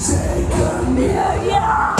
Take a million.